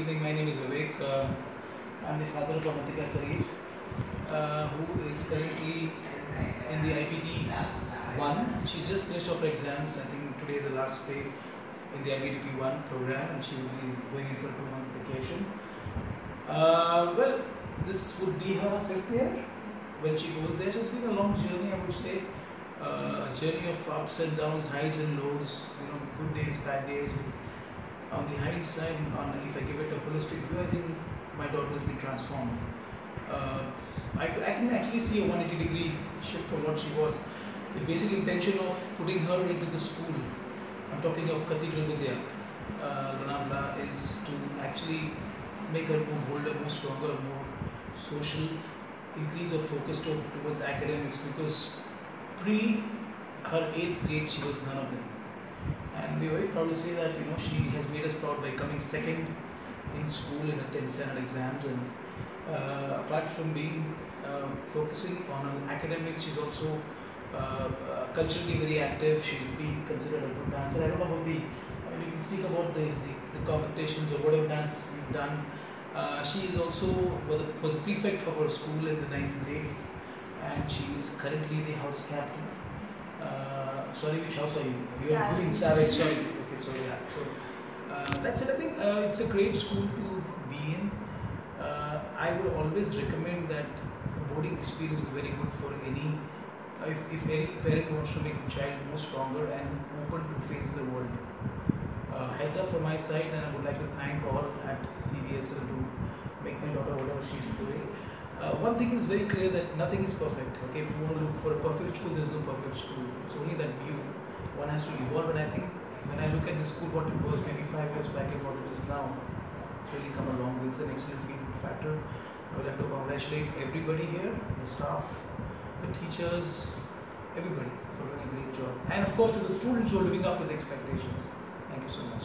evening. My name is Vivek. Uh, I'm the father of Amatika Karir, uh, who is currently in the IBDP 1. She's just finished off her exams. I think today is the last day in the IBDP 1 program and she will be going in for a two month vacation. Uh, well, this would be her fifth year when she goes there. So it's been a long journey, I would say. Uh, a journey of ups and downs, highs and lows, you know, good days, bad days. On the hindsight, on if I give it a holistic view, I think my daughter has been transformed. Uh, I, I can actually see a 180 degree shift from what she was. The basic intention of putting her into the school, I'm talking of Cathedral Vidya, uh, is to actually make her more bolder, more stronger, more social, increase of focus to, towards academics because pre her eighth grade she was none of them. And we're very proud to say that you know she has made us proud by coming second in school in the 10th standard exams and uh, apart from being uh, focusing on her academics, she's also uh, uh, culturally very active. She's been considered a good dancer. I don't know about the, I mean, you can speak about the, the, the competitions or whatever dance you've done. Uh, she is also was was prefect of her school in the ninth grade, and she is currently the house captain. Sorry, which house are you? You are Green Savage. Sorry. Okay, so yeah. So uh, that's it. I think uh, it's a great school to be in. Uh, I would always recommend that a boarding experience is very good for any. Uh, if, if any parent wants to make the child more stronger and open to face the world. Uh, heads up from my side, and I would like to thank all at CVSL to make my daughter whatever she's doing. Uh, one thing is very clear that nothing is perfect. Okay, if you want to look for a perfect school, there's no perfect school. It's only that view. One has to evolve, and I think when I look at the school, what it was maybe five years back and what it is now, it's really come a long way. It's an excellent feedback factor. I would like to congratulate everybody here, the staff, the teachers, everybody for doing a great job, and of course to the students who are living up to the expectations. Thank you so much.